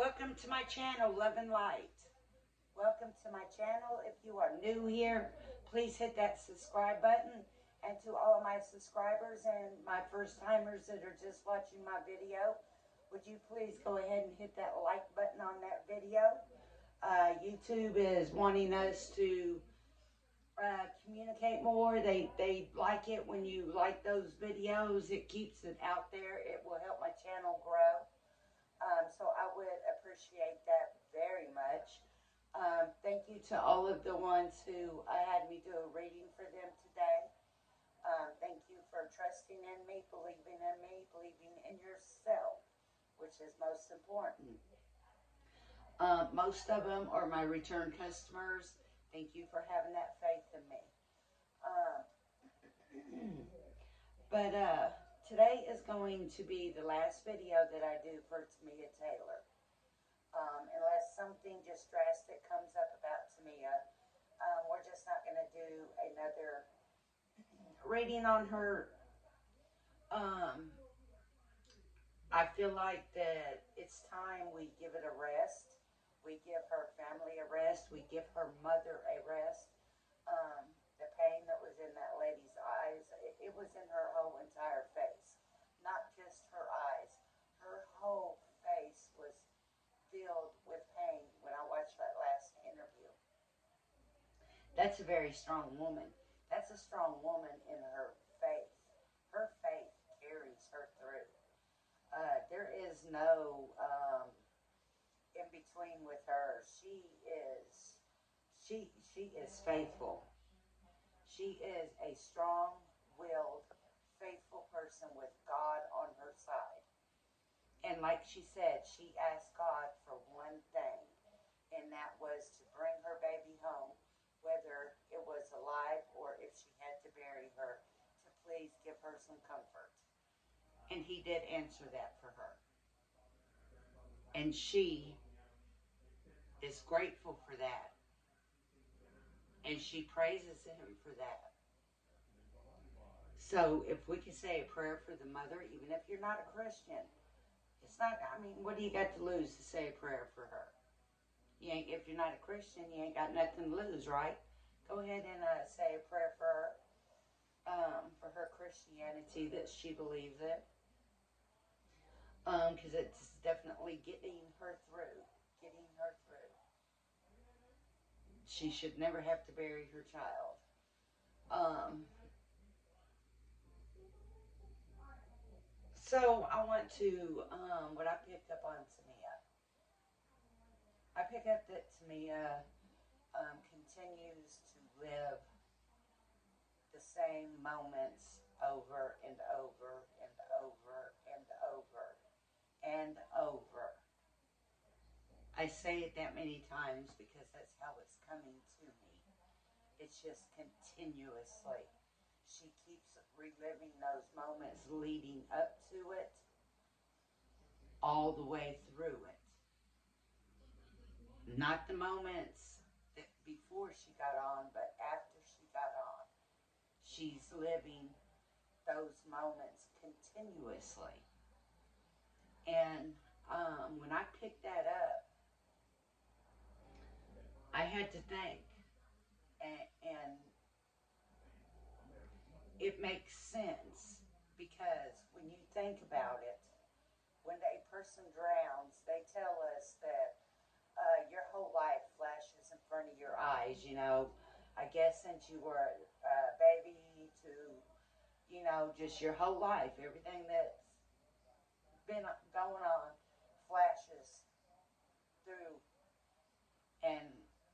Welcome to my channel, Love and Light. Welcome to my channel. If you are new here, please hit that subscribe button. And to all of my subscribers and my first timers that are just watching my video, would you please go ahead and hit that like button on that video? Uh, YouTube is wanting us to uh, communicate more. They they like it when you like those videos. It keeps it out there. It will help my channel grow. Um, so I would appreciate that very much. Um, thank you to all of the ones who uh, had me do a reading for them today. Um, thank you for trusting in me, believing in me, believing in yourself, which is most important. Uh, most of them are my return customers. Thank you for having that faith in me. Um, but uh, today is going to be the last video that I do for Tamia Taylor. Um, unless something just drastic comes up about Tamia, um, we're just not going to do another reading on her. Um, I feel like that it's time we give it a rest. We give her family a rest. We give her mother a rest. Um, it, was in her whole entire face, not just her eyes. Her whole face was filled with pain when I watched that last interview. That's a very strong woman. That's a strong woman in her faith. Her faith carries her through. Uh, there is no um, in between with her. She is she she is faithful. She is a strong-willed, faithful person with God on her side. And like she said, she asked God for one thing, and that was to bring her baby home, whether it was alive or if she had to bury her, to please give her some comfort. And he did answer that for her. And she is grateful for that. And she praises him for that. So if we can say a prayer for the mother, even if you're not a Christian, it's not, I mean, what do you got to lose to say a prayer for her? You ain't, if you're not a Christian, you ain't got nothing to lose, right? Go ahead and uh, say a prayer for her, um, for her Christianity that she believes it. Because um, it's definitely getting her through, getting her through. She should never have to bury her child. Um, so I want to, um, what I picked up on Tamia. I pick up that Tamia um, continues to live the same moments over and over and over and over and over. I say it that many times because that's how it's coming to me. It's just continuously. She keeps reliving those moments leading up to it, all the way through it. Not the moments that before she got on, but after she got on. She's living those moments continuously. And um, when I picked that up, I had to think, and, and it makes sense because when you think about it, when a person drowns, they tell us that uh, your whole life flashes in front of your eyes. You know, I guess since you were a baby to, you know, just your whole life, everything that's been going on flashes through. And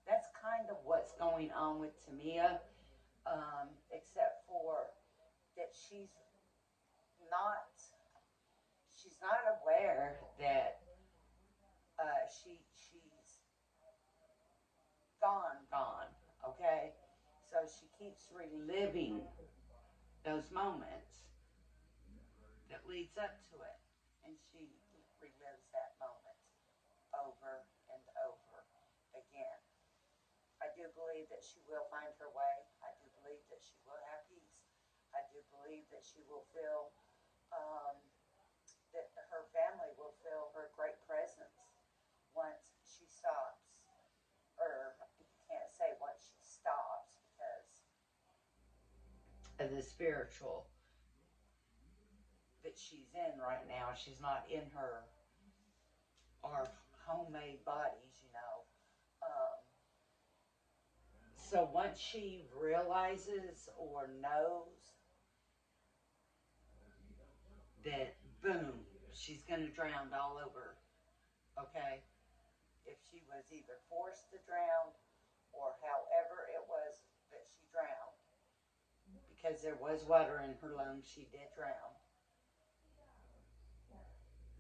that's kind of what's going on with Tamia, um, she's not, she's not aware that uh, she she's gone, gone. Okay, so she keeps reliving those moments that leads up to it and she relives that moment over and over again. I do believe that she will find her way. I do believe that she will have. I do believe that she will feel, um, that her family will feel her great presence once she stops. Or you can't say once she stops because of the spiritual that she's in right now. She's not in her our homemade bodies, you know. Um, so once she realizes or knows that boom, she's gonna drown all over. Okay? If she was either forced to drown or however it was that she drowned. Because there was water in her lungs, she did drown.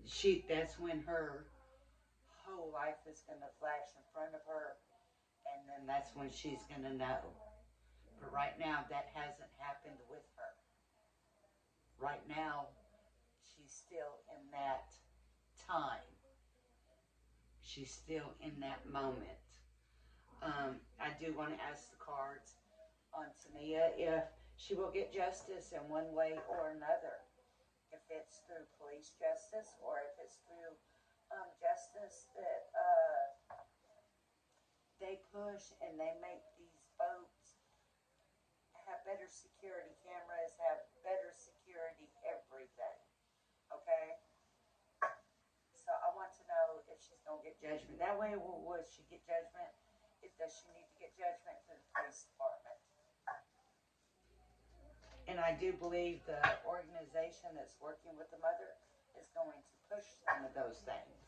She that's when her whole life is gonna flash in front of her and then that's when she's gonna know. But right now that hasn't happened with her. Right now still in that time. She's still in that moment. Um, I do want to ask the cards on Tamia if she will get justice in one way or another. If it's through police justice or if it's through um, justice that uh, they push and they make these boats have better security cameras, have better security everything. Okay? So I want to if get judgment. That way, will, will she get judgment? If does she need to get judgment to the police department? And I do believe the organization that's working with the mother is going to push some of those things.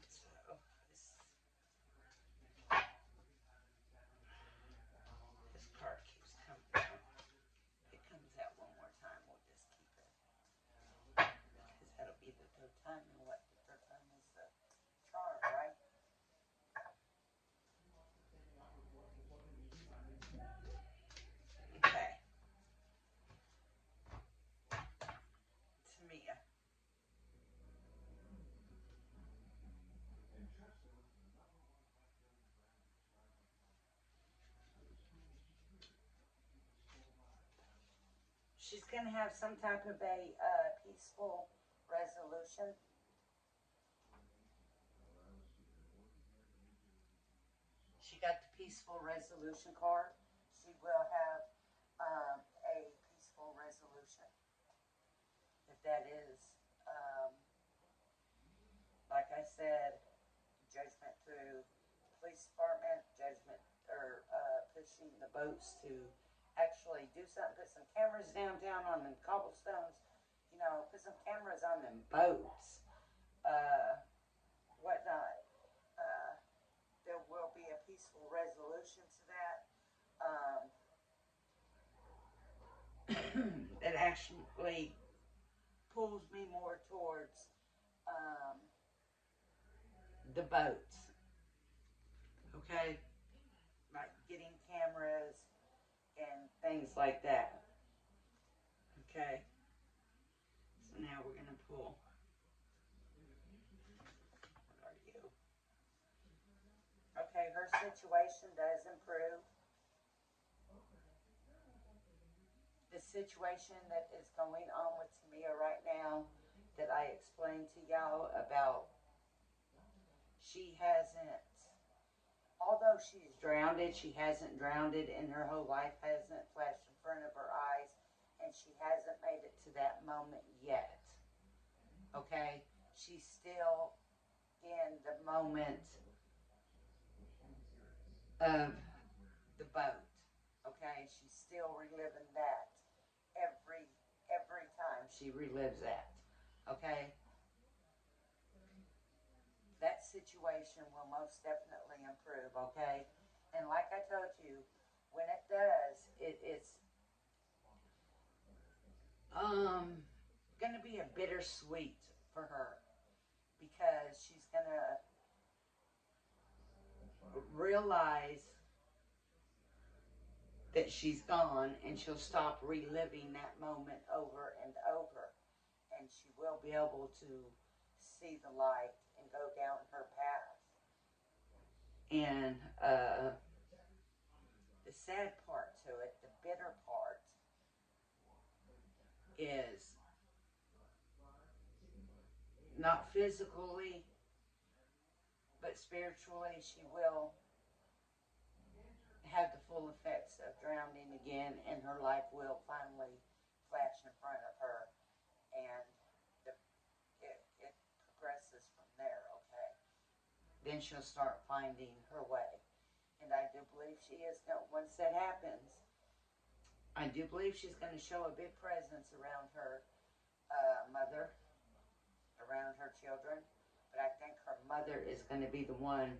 So, this, this card keeps coming out. If it comes out one more time, we'll just keep it. Because that'll be the third time, and what, the third time is the charm, right? Okay. Tamia. She's gonna have some type of a, uh, peaceful resolution. She got the peaceful resolution card. She will have, um, a peaceful resolution. If that is, um, like I said, judgment through police department, judgment, or, uh, pushing the boats to actually do something, put some cameras downtown on them cobblestones, you know, put some cameras on them boats, uh, whatnot. Uh, there will be a peaceful resolution to that. Um, that actually pulls me more towards, um, the boats. Okay? Like getting cameras and things like that. Okay? So now we're gonna pull. What are you? Okay, her situation does improve. The situation that is going on with Tamia right now that I explained to y'all about she hasn't although she's drowned she hasn't drowned and her whole life hasn't flashed in front of her eyes and she hasn't made it to that moment yet. Okay? She's still in the moment of the boat. Okay? She's still reliving that every every time she relives that. Okay? Situation will most definitely improve, okay? And like I told you, when it does, it, it's um gonna be a bittersweet for her because she's gonna realize that she's gone and she'll stop reliving that moment over and over and she will be able to see the light go down her path. And uh, the sad part to it, the bitter part, is not physically, but spiritually she will have the full effects of drowning again, and her life will finally flash in front of her, and the, it, it progresses from there. Okay, then she'll start finding her way, and I do believe she is going. Once that happens, I do believe she's going to show a big presence around her uh, mother, around her children, but I think her mother is going to be the one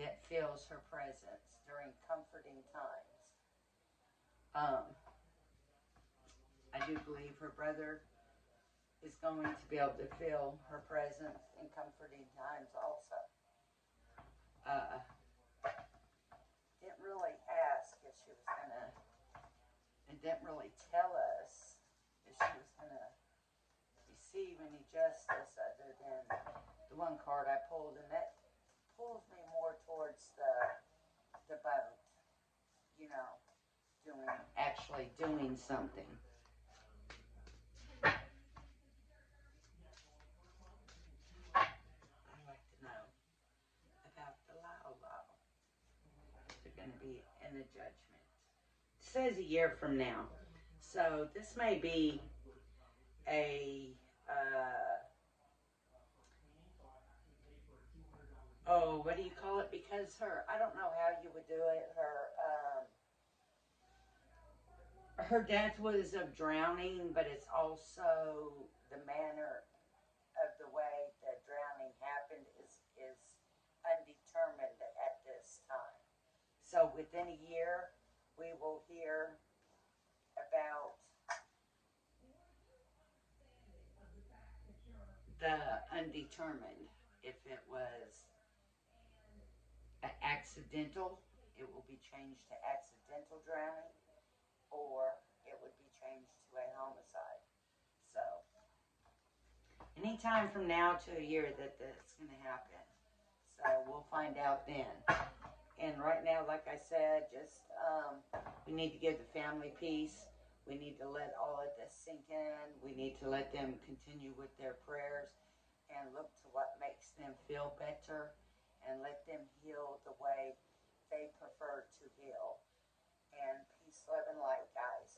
that feels her presence during comforting times. Um, I do believe her brother is going to be able to feel her presence in comforting times also. Uh, didn't really ask if she was gonna, and didn't really tell us if she was gonna receive any justice other than the one card I pulled, and that pulls me more towards the the boat. You know, doing actually doing something. I'd like to know about the Lao Lao. They're in the judgment. It says a year from now. So this may be a uh, oh, what do you call it? Because her, I don't know how you would do it. Her, um, her death was of drowning, but it's also the manner of the way the drowning happened is is undetermined. So within a year, we will hear about the undetermined if it was accidental, it will be changed to accidental drowning, or it would be changed to a homicide. So, anytime from now to a year that that's going to happen. So, we'll find out then. And right now, like I said, just um, we need to give the family peace. We need to let all of this sink in. We need to let them continue with their prayers and look to what makes them feel better and let them heal the way they prefer to heal. And peace, love, and light, guys.